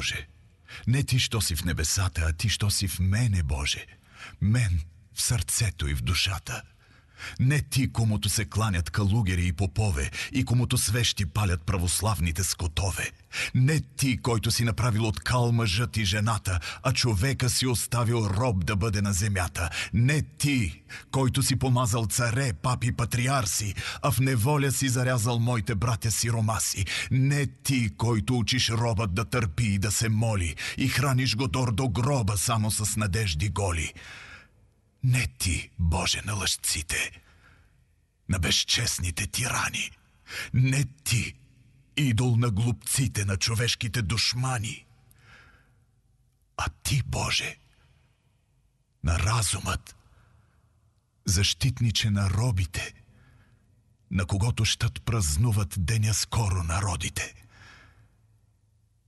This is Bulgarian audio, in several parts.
Боже, не ти, що си в небесата, а ти, що си в мене, Боже, мен в сърцето и в душата. Не ти, комуто се кланят калугери и попове, и комуто свещи палят православните скотове. Не ти, който си направил от кал мъжът и жената, а човека си оставил роб да бъде на земята. Не ти, който си помазал царе, папи, патриарси, а в неволя си зарязал моите братя си ромаси. Не ти, който учиш робът да търпи и да се моли, и храниш го дор до гроба само с надежди голи. Не ти, Боже на лъжците, на безчестните тирани. Не ти, идол на глупците, на човешките душмани. А ти, Боже, на разумът, защитниче на робите, на когото щат празнуват деня скоро народите.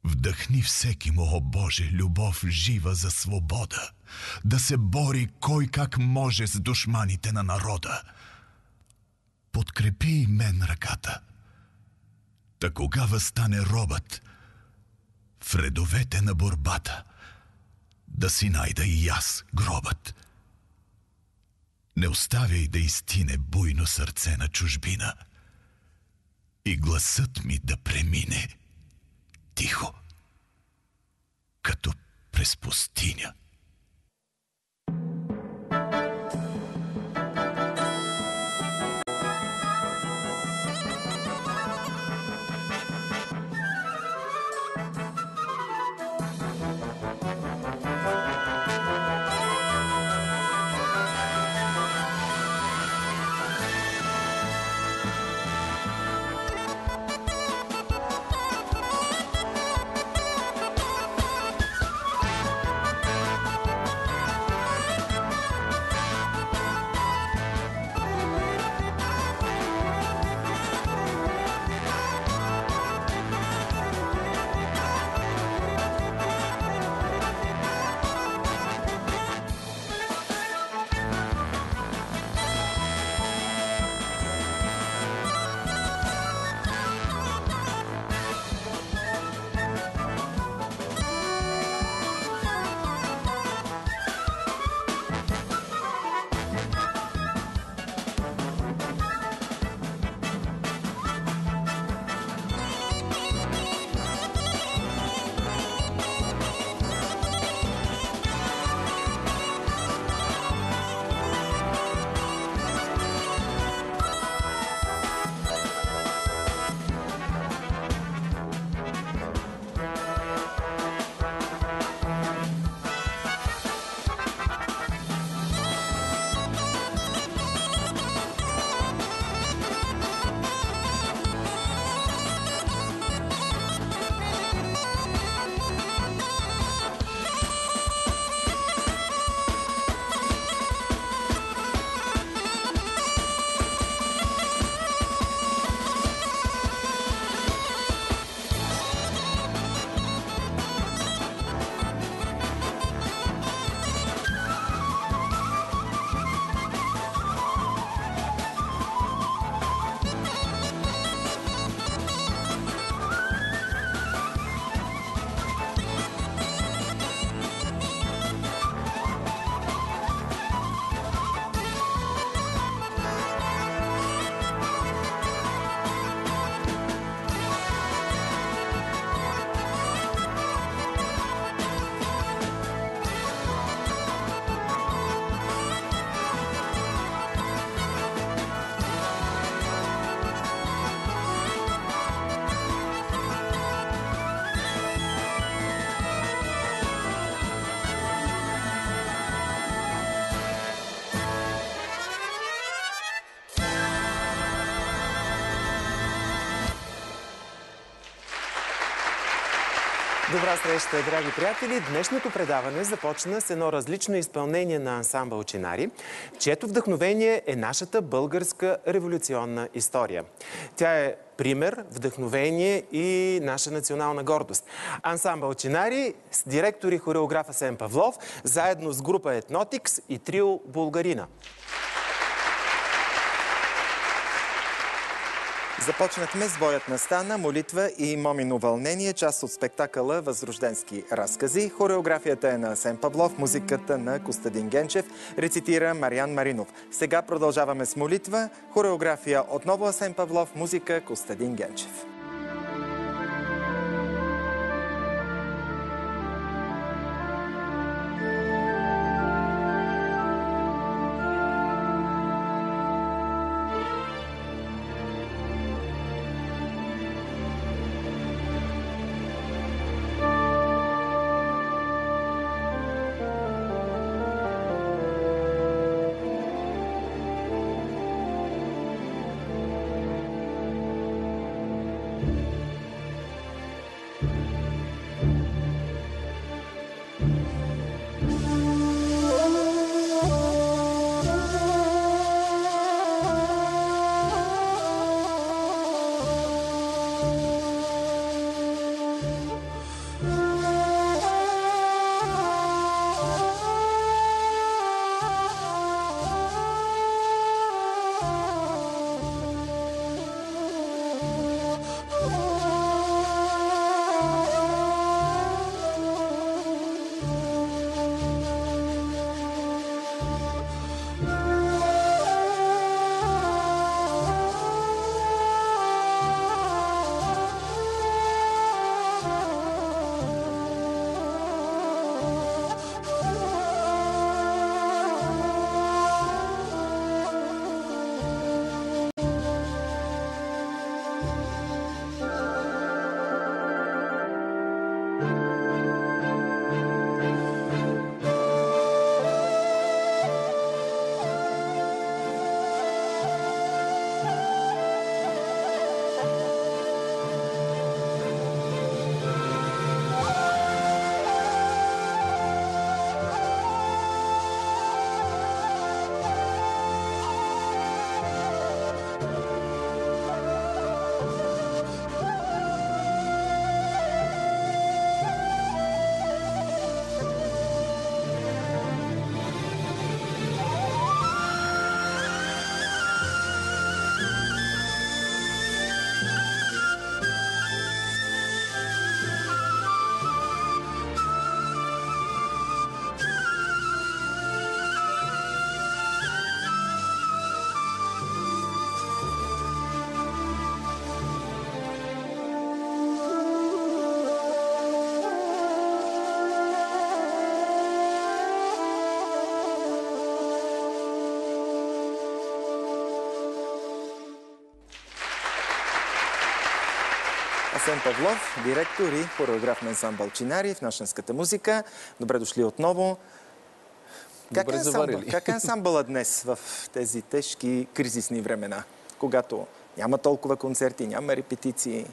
Вдъхни всеки му, о Боже, любов жива за свобода, да се бори кой как може с душманите на народа. Подкрепи и мен ръката. Та кога възстане робът в редовете на борбата, да си найда и аз гробът. Не оставяй да изтине буйно сърце на чужбина и гласът ми да премине – тихо, като през пустиня. Добра среща, драги приятели! Днешното предаване започна с едно различно изпълнение на ансамбъл Чинари, чието вдъхновение е нашата българска революционна история. Тя е пример, вдъхновение и наша национална гордост. Ансамбъл Чинари с директор и хореограф Асен Павлов, заедно с група Етнотикс и трио Булгарина. Започнахме с боят на стана, молитва и момино вълнение, част от спектакъла Възрожденски разкази. Хореографията е на Сен Павлов, музиката на Костадин Генчев, рецитира Мариан Маринов. Сега продължаваме с молитва, хореография отново Асен Павлов, музика Костадин Генчев. Асен Павлов, директор и хореограф на ансамбъл Чинари в нашенската музика. Добре дошли отново. Как Добре е, ансамбъл? как е ансамбъла днес в тези тежки кризисни времена, когато няма толкова концерти, няма репетиции,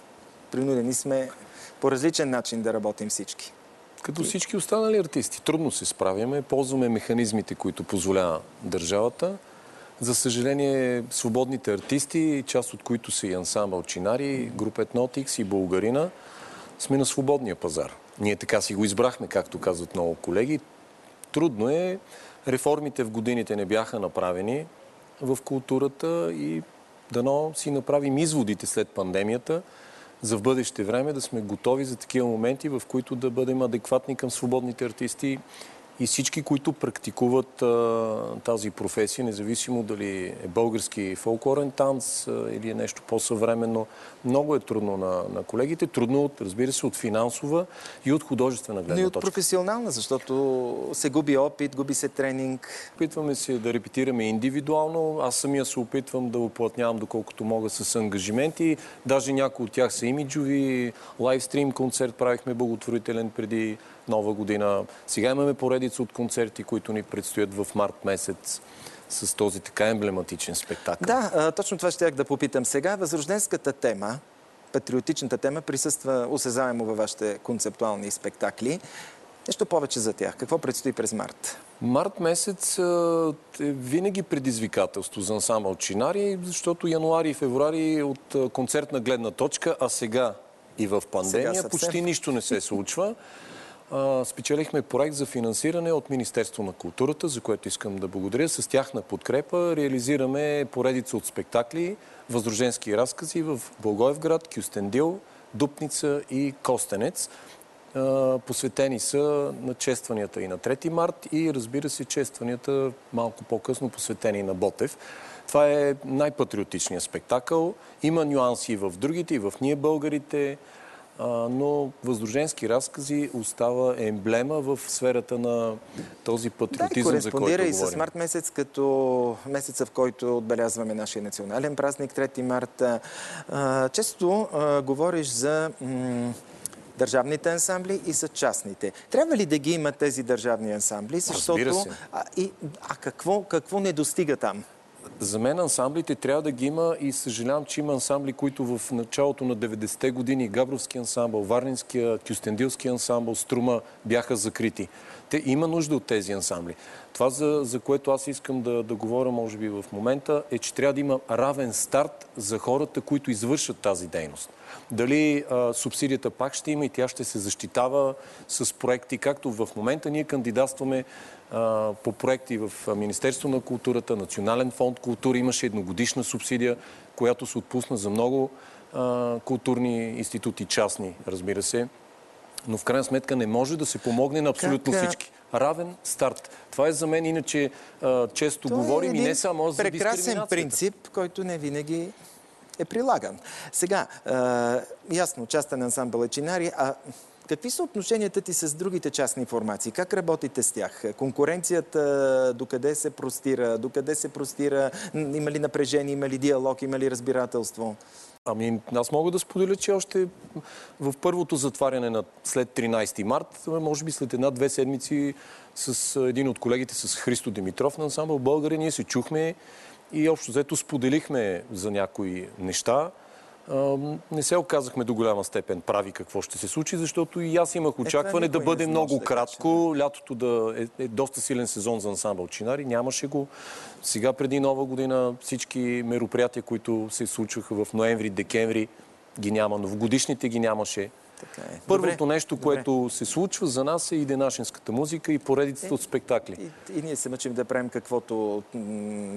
принудени сме по различен начин да работим всички? Като всички останали артисти. Трудно се справяме, ползваме механизмите, които позволява държавата. За съжаление, свободните артисти, част от които са и ансамбъл Чинари, група Етнотикс и Българина, сме на свободния пазар. Ние така си го избрахме, както казват много колеги. Трудно е. Реформите в годините не бяха направени в културата и дано си направим изводите след пандемията за в бъдеще време да сме готови за такива моменти, в които да бъдем адекватни към свободните артисти и всички, които практикуват а, тази професия, независимо дали е български фолклорен танц а, или е нещо по-съвременно, много е трудно на, на колегите. Трудно, от, разбира се, от финансова и от художествена гледна Но и от точка. професионална, защото се губи опит, губи се тренинг. Опитваме се да репетираме индивидуално. Аз самия се опитвам да оплътнявам доколкото мога с ангажименти. Даже някои от тях са имиджови. Лайвстрим концерт правихме благотворителен преди нова година. Сега имаме поредица от концерти, които ни предстоят в март месец с този така емблематичен спектакъл. Да, точно това ще да попитам сега. Възрожденската тема, патриотичната тема, присъства осезаемо във вашите концептуални спектакли. Нещо повече за тях. Какво предстои през март? Март месец е винаги предизвикателство за ансамбъл Чинари, защото януари и февруари от концертна гледна точка, а сега и в пандемия Сега съвсем. почти нищо не се случва. Спечелихме проект за финансиране от Министерство на културата, за което искам да благодаря. С тяхна подкрепа реализираме поредица от спектакли, въздруженски разкази в Благоевград, Кюстендил, Дупница и Костенец. Посветени са на честванията и на 3 март и разбира се честванията малко по-късно посветени на Ботев. Това е най-патриотичният спектакъл. Има нюанси и в другите, и в ние българите но Въздруженски разкази остава емблема в сферата на този патриотизъм, да, за който говорим. и с март месец, като месеца, в който отбелязваме нашия национален празник, 3 марта. Често говориш за държавните ансамбли и са частните. Трябва ли да ги има тези държавни ансамбли? Защото... Разбира се. А, и, а какво, какво не достига там? За мен ансамблите трябва да ги има и съжалявам, че има ансамбли, които в началото на 90-те години Габровски ансамбъл, Варнинския, Кюстендилски ансамбъл, Струма бяха закрити. Те има нужда от тези ансамбли. Това, за, за което аз искам да, да говоря, може би, в момента, е, че трябва да има равен старт за хората, които извършат тази дейност. Дали а, субсидията пак ще има и тя ще се защитава с проекти, както в момента ние кандидатстваме по проекти в Министерство на културата, Национален фонд култура. Имаше едногодишна субсидия, която се отпусна за много културни институти, частни, разбира се. Но в крайна сметка не може да се помогне на абсолютно как, всички. Равен старт. Това е за мен, иначе често Това е говорим е и не само за прекрасен принцип, който не винаги е прилаган. Сега, е, ясно, частен ансамбъл е чинари, а Какви са отношенията ти с другите частни формации? Как работите с тях? Конкуренцията докъде се простира? Докъде се простира? Има ли напрежение? Има ли диалог? Има ли разбирателство? Ами, аз мога да споделя, че още в първото затваряне на след 13 март, може би след една-две седмици с един от колегите, с Христо Димитров на ансамбъл България, ние се чухме и общо взето споделихме за някои неща. Не се оказахме до голяма степен прави какво ще се случи, защото и аз имах очакване е, да бъде много кратко, лятото да е, е доста силен сезон за ансамбъл Чинари. Нямаше го. Сега преди нова година всички мероприятия, които се случваха в ноември, декември, ги няма, но в годишните ги нямаше. Така е. Първото Добре. нещо, което Добре. се случва за нас е и денашинската музика и поредицата е, от спектакли. И, и ние се мъчим да правим каквото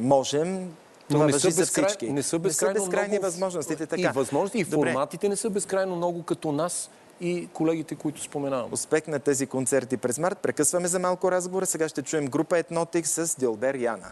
можем. Това не, са безкрай... не са безкрайно не са безкрайни много... възможностите. Така. И възможности, и Добре. форматите не са безкрайно много като нас и колегите, които споменавам. Успех на тези концерти през март. Прекъсваме за малко разговора. Сега ще чуем група Етнотик с Дилбер Яна.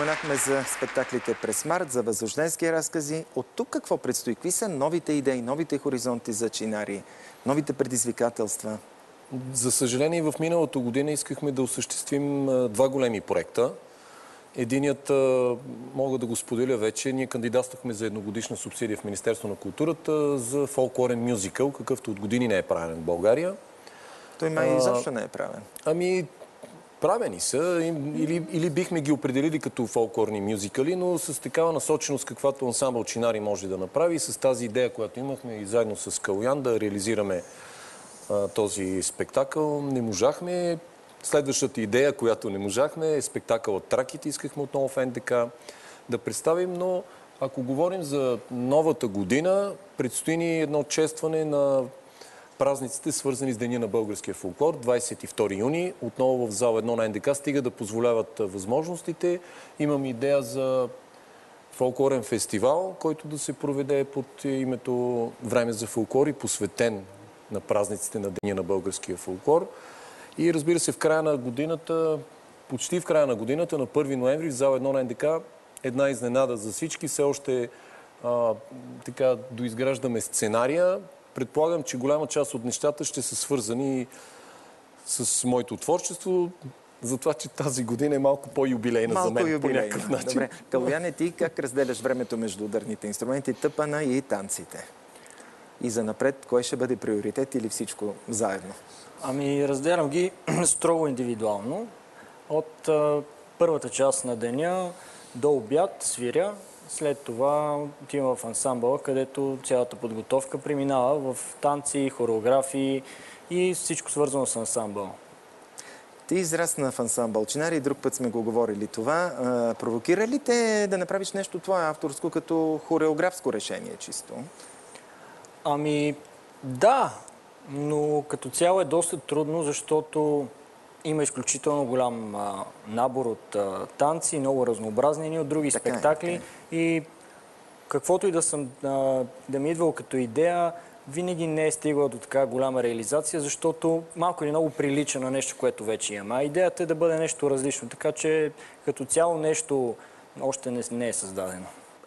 Споменахме за спектаклите през март, за възрожденски разкази. От тук какво предстои? Какви са новите идеи, новите хоризонти за чинари, новите предизвикателства? За съжаление, в миналата година искахме да осъществим два големи проекта. Единият, мога да го споделя вече, ние кандидатствахме за едногодишна субсидия в Министерство на културата за фолклорен мюзикъл, какъвто от години не е правен в България. Той май изобщо не е правен. Ами, правени са или, или бихме ги определили като фолклорни мюзикали, но с такава насоченост, каквато ансамбъл Чинари може да направи, с тази идея, която имахме и заедно с Калуян да реализираме а, този спектакъл, не можахме. Следващата идея, която не можахме, е спектакъл от Траките. Искахме отново в НДК да представим, но ако говорим за новата година, предстои ни едно честване на празниците, свързани с Деня на българския фолклор, 22 юни, отново в зал 1 на НДК, стига да позволяват възможностите. Имам идея за фолклорен фестивал, който да се проведе под името Време за фолклор и посветен на празниците на Деня на българския фолклор. И разбира се, в края на годината, почти в края на годината, на 1 ноември, в зал 1 на НДК, една изненада за всички. Все още а, така доизграждаме сценария. Предполагам, че голяма част от нещата ще са свързани с моето творчество, за това, че тази година е малко по-юбилейна малко за мен юбилейна. по някакъв начин. Добре. Калуяне, ти как разделяш времето между ударните инструменти, тъпана и танците? И за напред, кой ще бъде приоритет или всичко заедно? Ами, разделям ги строго индивидуално. От а, първата част на деня до обяд свиря, след това отивам в ансамбъла, където цялата подготовка преминава в танци, хореографии и всичко свързано с ансамбъл. Ти израсна в ансамбъл Чинари и друг път сме го говорили това. провокира ли те да направиш нещо твое авторско като хореографско решение чисто? Ами да, но като цяло е доста трудно, защото има изключително голям а, набор от а, танци, много разнообразни от други така е, спектакли. Е, И каквото и да съм а, да ми е идвало като идея, винаги не е стигала до така голяма реализация, защото малко или много прилича на нещо, което вече има. А идеята е да бъде нещо различно, така че като цяло нещо още не, не е създадено.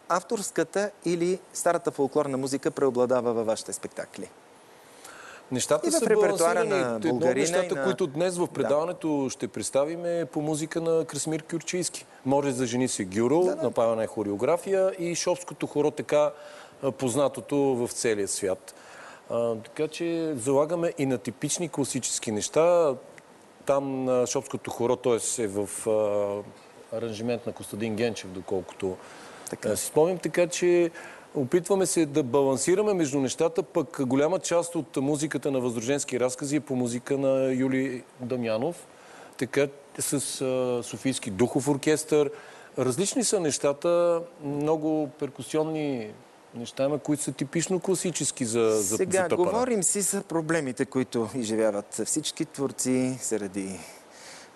Авторската или старата фолклорна музика преобладава във вашите спектакли? Нещата са балансирани. На Едно от нещата, на... които днес в предаването да. ще представим е по музика на Красмир Кюрчийски. Може за жени си Гюро, да, да. направена е хореография и Шопското хоро така познатото в целия свят. А, така че залагаме и на типични класически неща. Там на Шопското хоро, т.е. е в а, аранжимент на Костадин Генчев, доколкото така. си спомням. Така че Опитваме се да балансираме между нещата, пък голяма част от музиката на Въздруженски разкази е по музика на Юли Дамянов, така с Софийски духов оркестър. Различни са нещата, много перкусионни неща има, които са типично класически за, за Сега за говорим си за проблемите, които изживяват всички творци заради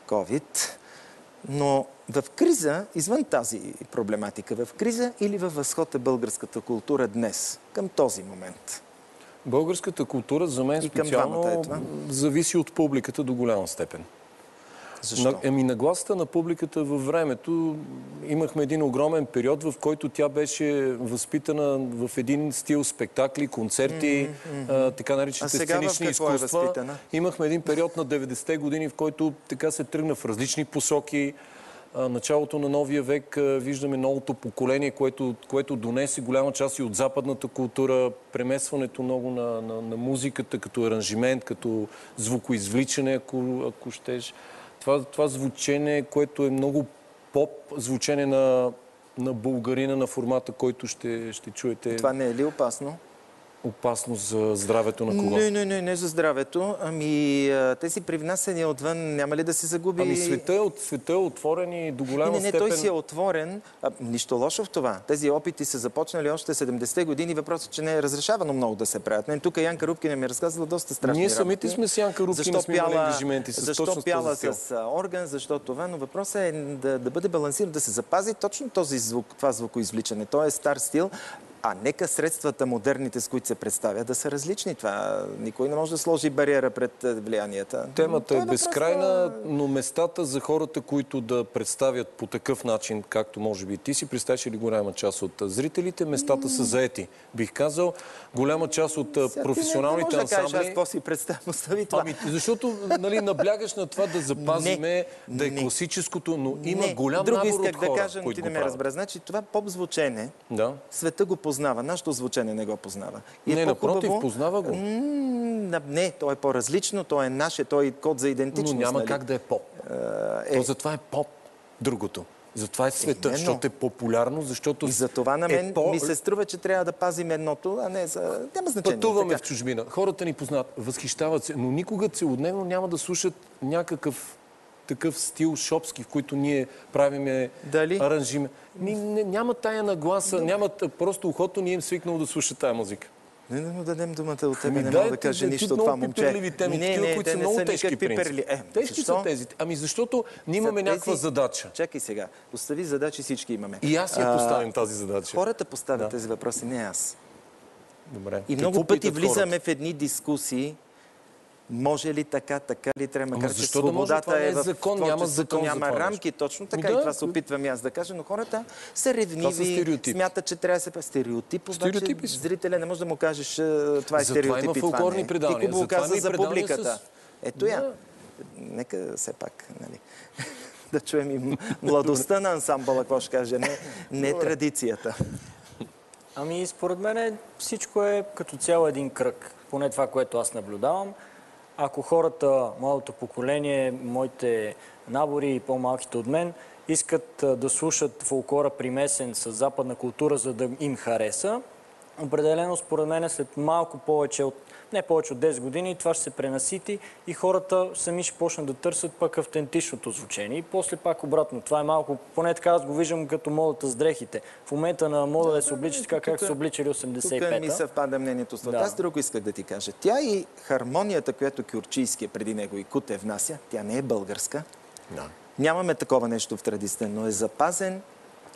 COVID. Но в криза, извън тази проблематика, в криза или във възход е българската култура днес, към този момент? Българската култура за мен специално е зависи от публиката до голяма степен. Защо? Еми, нагласата на публиката във времето имахме един огромен период, в който тя беше възпитана в един стил спектакли, концерти, mm-hmm. а, така наречените сценични е изкуства. Е имахме един период на 90-те години, в който така се тръгна в различни посоки. Началото на новия век виждаме новото поколение, което, което донесе голяма част и от западната култура, премесването много на, на, на музиката като аранжимент, като звукоизвличане, ако, ако щеш това, това звучене, което е много поп, звучене на, на българина, на формата, който ще, ще чуете. Това не е ли опасно? Опасност за здравето на кого? Не, не, не, не за здравето. Ами тези привнасяния отвън няма ли да се загуби? Ами света е, от, света е отворен и до голяма не, не, не, степен... той си е отворен. А, нищо лошо в това. Тези опити са започнали още 70-те години. Въпросът, че не е разрешавано много да се правят. Не, тук Янка Рубкина ми е разказала доста страшни Ние самите сме с Янка Рубкина сме пяла, ангажименти с Защо точно пяла с, с орган, защо това? Но въпросът е да, да бъде балансиран, да се запази точно този звук, това звукоизвличане. Той е стар стил А нека средствата модерните, с които се представят, да са различни. Това никой не може да сложи бариера пред е, влиянията. Темата е Това безкрайна, но местата за хората, които да представят по такъв начин, както може би ти си представяш или голяма част от зрителите, местата са заети. Бих казал, голяма част от Сега професионалните не, не можеш да кажеш, аз ансамбли... какво си представям, остави това. Ами, защото нали, наблягаш на това да запазиме, Не, да е не. класическото, но има голям друго набор исках от да хора, кажа, но ти не ме разбра. Значи това поп-звучене, Да. света го познава, нашето звучене не го познава. И Не, е напротив, познава го. Не, то е по-различно, то е наше, то е код за Но идентичност. няма нали? как да е поп. Е, То затова е поп другото. Затова е света, Именно. защото е популярно, защото И за това на е мен по... ми се струва, че трябва да пазим едното, а не за... Няма значение. Пътуваме така. в чужбина. Хората ни познават, възхищават се, но никога целодневно няма да слушат някакъв такъв стил шопски, в който ние правиме Дали? аранжиме. Ни, не, няма тая нагласа, няма просто ухото ни им свикнало да слуша тая музика. Не, не му дадем думата от тебе, Ами не мога да ти нищо от това момче. пиперливи теми, не, такива, не, които са не много тежки пиперли. Е, Тежки защо? са тези. Ами защото ние имаме някаква задача. Чакай сега. Остави задачи всички имаме. И аз я А, поставим тази задача. Хората поставят Да. тези въпроси, не аз. Добре. И Какво много пъти влизаме хората? в едни дискусии. Може ли така, така ли трябва, макар че защо да може? свободата е е в закон, няма закон за няма рамки, точно така. Ми и да, това се опитвам и аз да кажа, но хората са са ревниви, смятат, че трябва да се... Стереотип, обаче зрителя не може да му кажеш, е, това е стереотип и това не е. предавания, Ти го каза и за публиката. с- Ето я. Нека все пак, нали, да чуем и младостта на ансамбъла, какво ще каже, не, не традицията. Ами, според мен всичко е като цяло един кръг. Поне това, което аз наблюдавам. Ако хората, младото поколение, моите набори и по-малките от мен, искат да слушат фолклора примесен с западна култура, за да им хареса, определено според мен след малко повече от не повече от 10 години, това ще се пренасити и хората сами ще почнат да търсят пък автентичното звучение. И после пак обратно. Това е малко, поне така аз го виждам като модата с дрехите. В момента на мода да се обличат така, както се обличали Тук ми 85-та. съвпада мнението с това. Да. Аз друго исках да ти кажа. Тя и хармонията, която Кюрчийски преди него и Куте внася, тя не е българска. Да. Нямаме такова нещо в традицията, но е запазен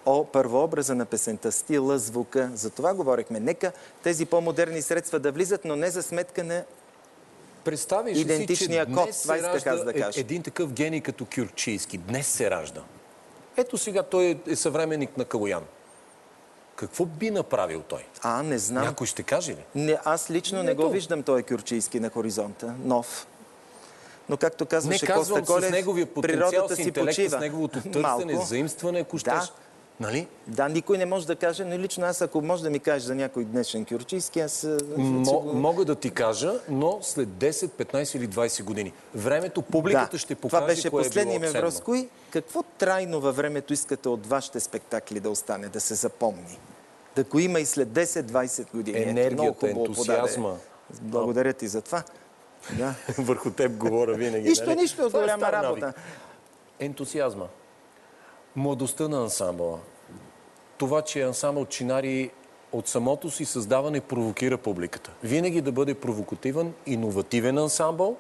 о, първообраза на песента, стила, звука. За това говорихме. Нека тези по-модерни средства да влизат, но не за сметка на Представиш си, че Идентичния днес код, това исках аз да е- кажа. един такъв гений като Кюрчийски. Днес се ражда. Ето сега той е, е съвременник на Калоян. Какво би направил той? А, не знам. Някой ще каже ли? Не, аз лично не Ето. го виждам той Кюрчийски на хоризонта. Нов. Но както Не казваше Коста Колев, природата с си почива. с неговото търсене, заимстване, ако щеш. Да. Нали? Да, никой не може да каже, но лично аз, ако може да ми кажеш за някой днешен Кюрчийски, аз... Мо, мога да ти кажа, но след 10, 15 или 20 години. Времето, публиката да. ще покаже Това беше е последния било ми въпрос. Кои, какво трайно във времето искате от вашите спектакли да остане, да се запомни? Да го има и след 10-20 години. Енергията, ентусиазма. подаде. Благодаря ти за това. Да. Върху теб говоря винаги. Нищо, нали? нищо, Това е голяма работа. Ентусиазма. Младостта на ансамбъла. Това, че ансамбъл Чинари от самото си създаване провокира публиката. Винаги да бъде провокативен, иновативен ансамбъл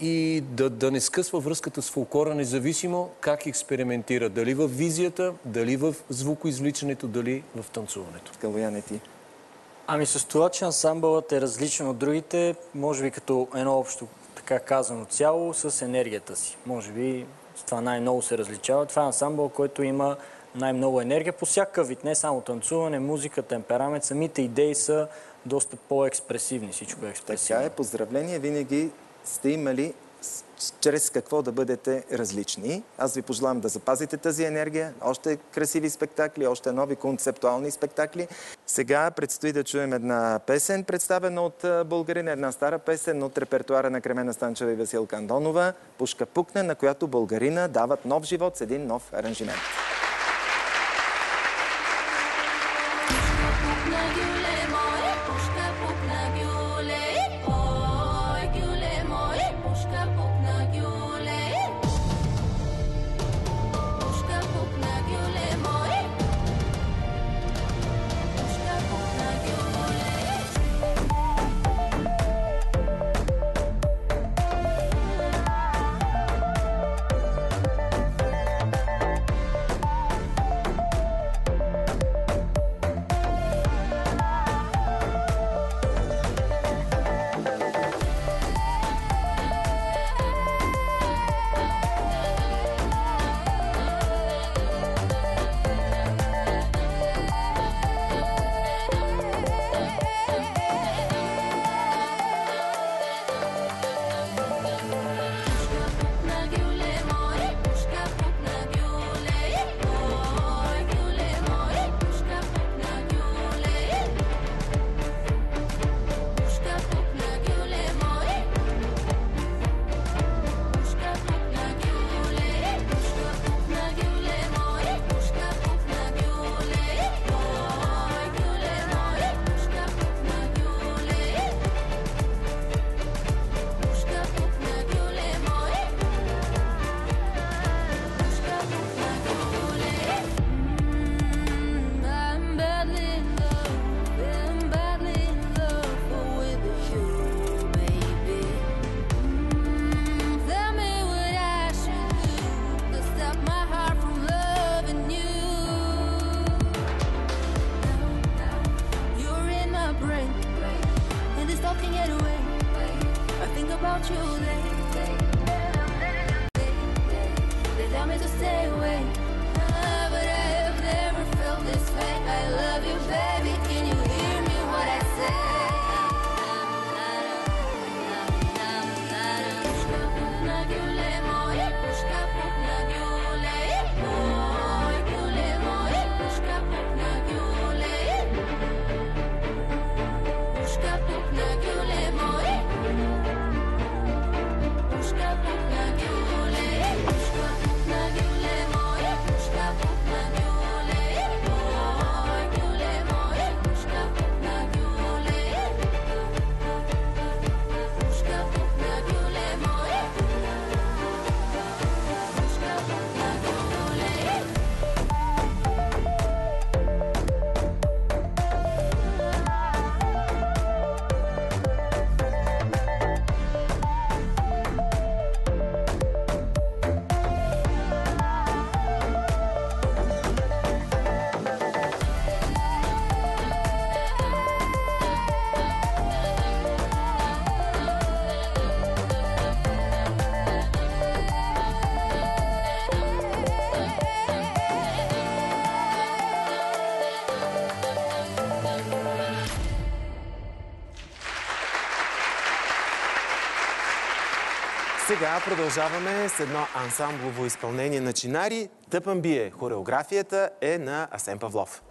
и да, да не скъсва връзката с фолклора, независимо как експериментира. Дали в визията, дали в звукоизвличането, дали в танцуването. Калояне ти. Ами с това, че ансамбълът е различен от другите, може би като едно общо така казано цяло с енергията си. Може би с това най-много се различава. Това е ансамбъл, който има най-много енергия по всякакъв вид, не само танцуване, музика, темперамент. Самите идеи са доста по-експресивни. Всичко е експресивно. Така е, поздравления. Винаги сте имали чрез какво да бъдете различни. Аз ви пожелавам да запазите тази енергия. Още красиви спектакли, още нови концептуални спектакли. Сега предстои да чуем една песен, представена от българина, една стара песен от репертуара на Кремена Станчева и Василка Андонова. Пушка пукне, на която българина дават нов живот с един нов аранжимент. сега продължаваме с едно ансамблово изпълнение на чинари. Тъпан бие. Хореографията е на Асен Павлов.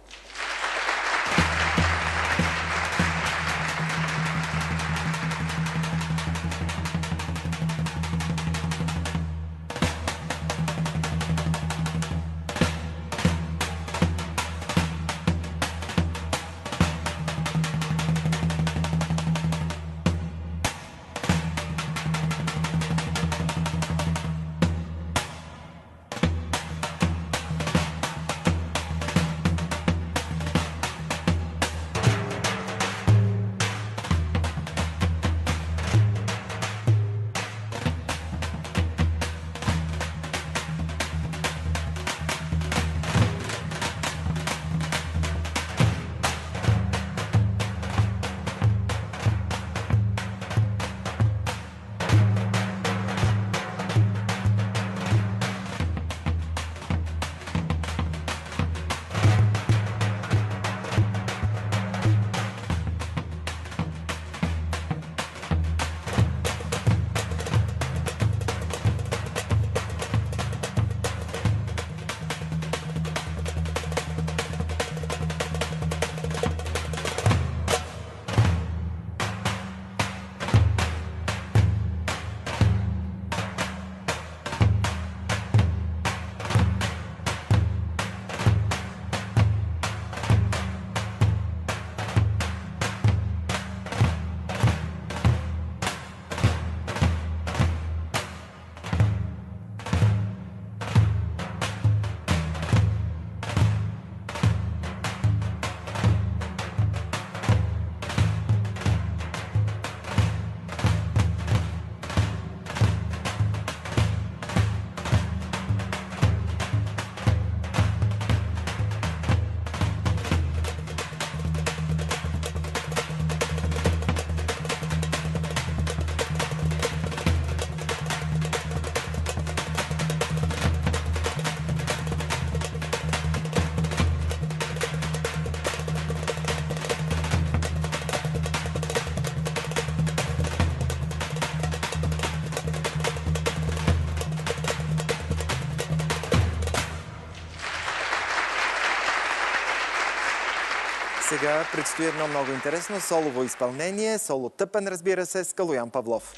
сега предстои едно много интересно солово изпълнение, соло тъпен, разбира се, с Калоян Павлов.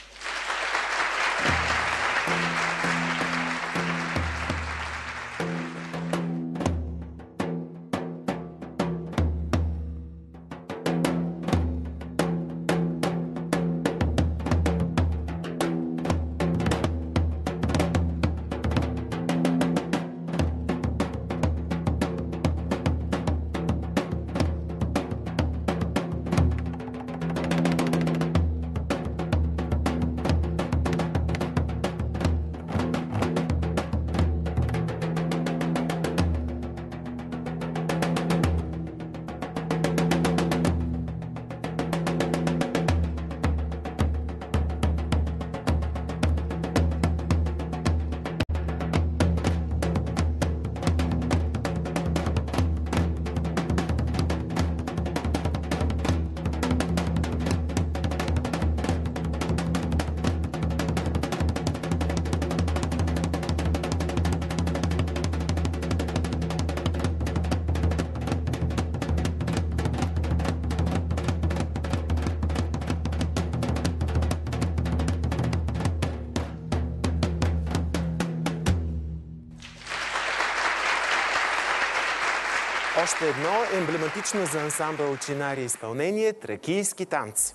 Още едно емблематично за ансамбъл Чинари изпълнение – тракийски танци.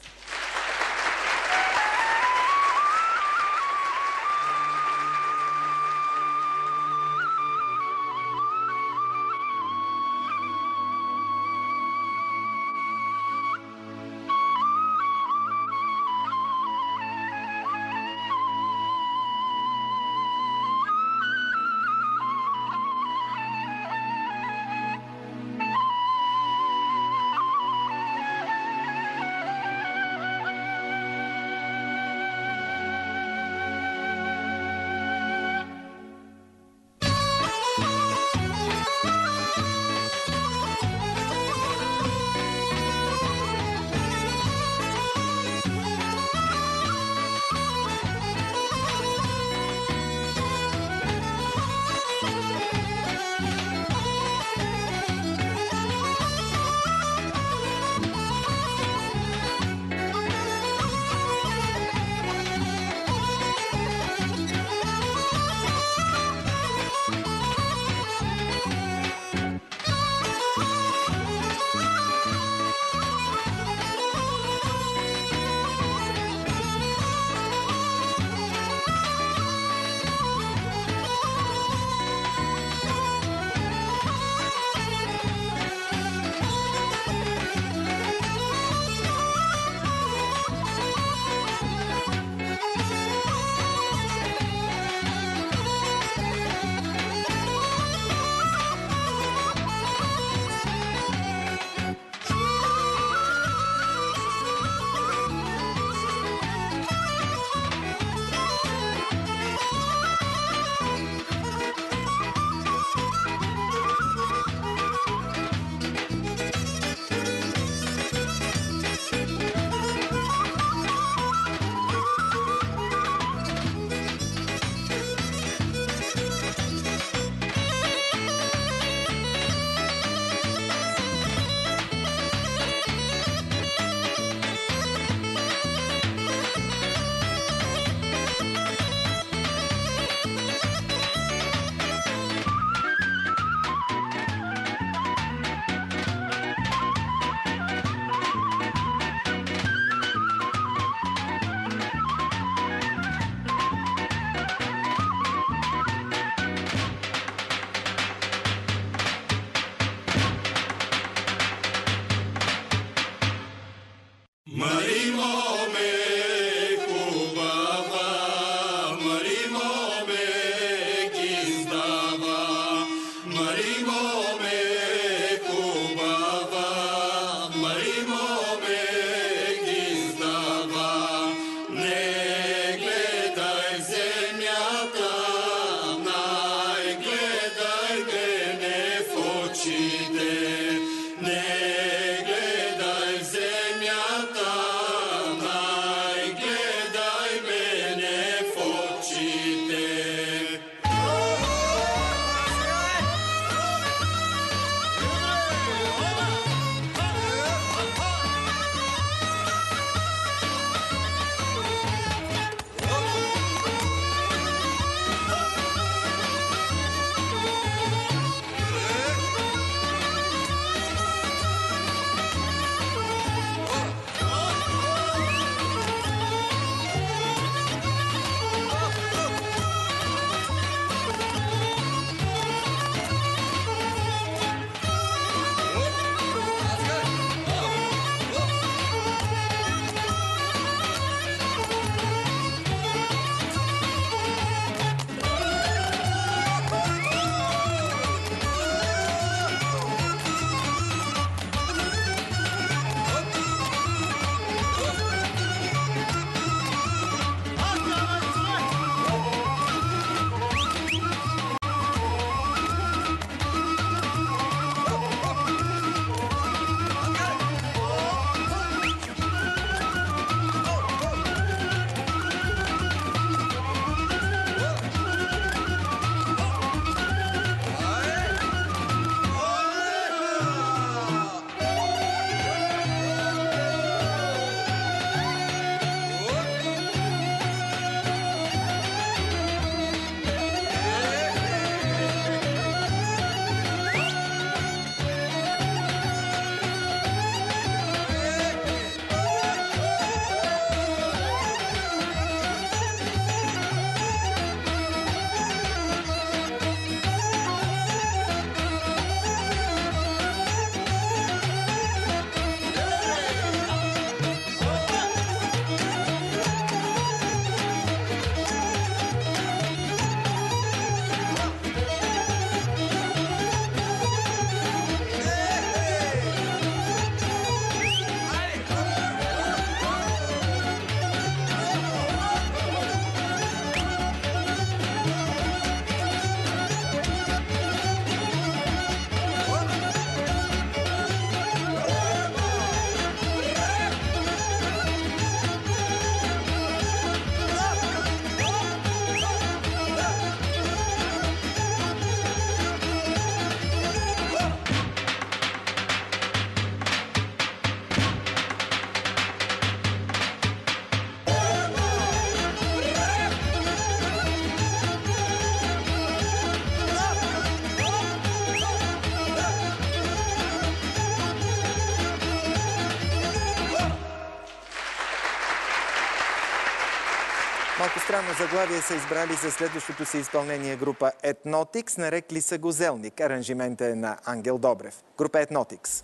Странно заглавие са избрали за следващото си изпълнение група Етнотикс, нарекли са го Зелник. Аранжимента е на Ангел Добрев. Група Етнотикс.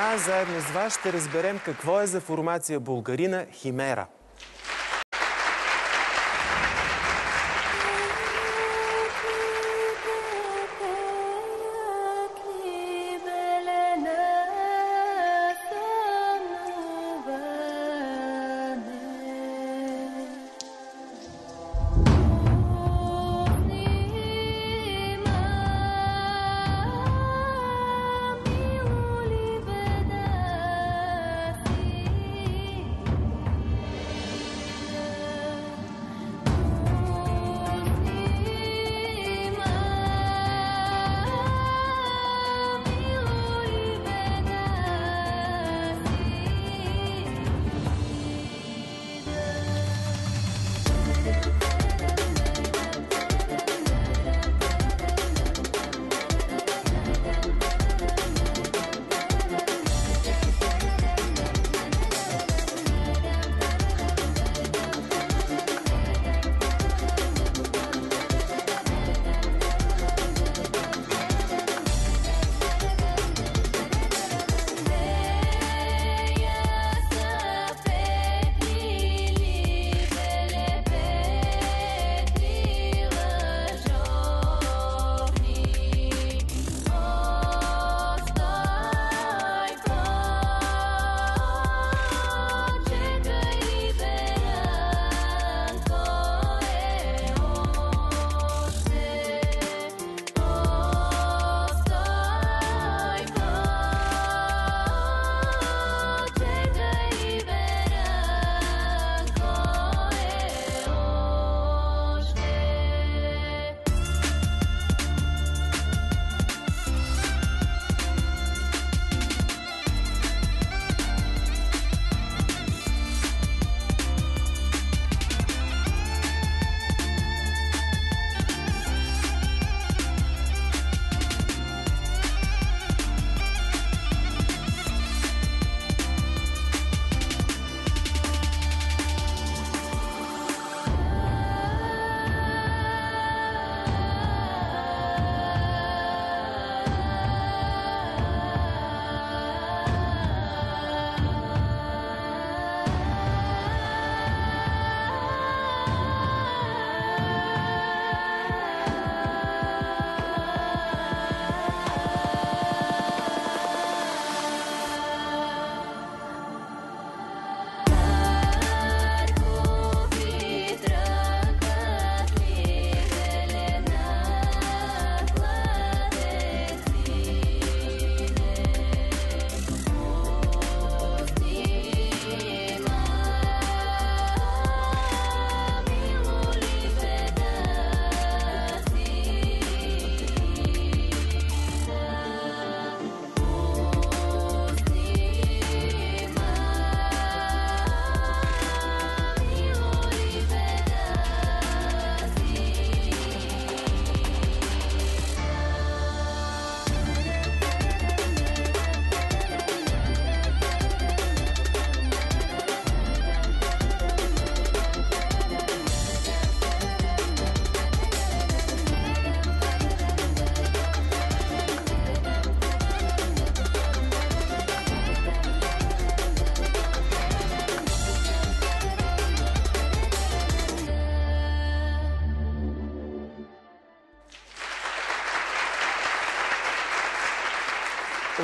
Сега заедно с вас ще разберем какво е за формация Българина Химера.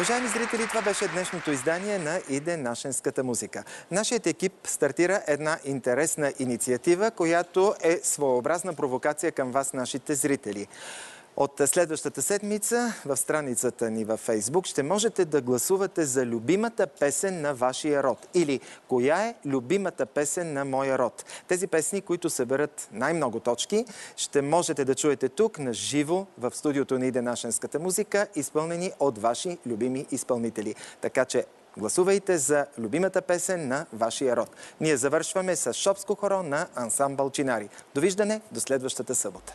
Уважаеми зрители, това беше днешното издание на Иде Нашенската музика. Нашият екип стартира една интересна инициатива, която е своеобразна провокация към вас, нашите зрители. От следващата седмица в страницата ни във Фейсбук ще можете да гласувате за любимата песен на вашия род. Или коя е любимата песен на моя род. Тези песни, които съберат най-много точки, ще можете да чуете тук на живо в студиото на Иде Нашенската музика, изпълнени от ваши любими изпълнители. Така че Гласувайте за любимата песен на вашия род. Ние завършваме с Шопско хоро на ансамбъл Чинари. Довиждане до следващата събота.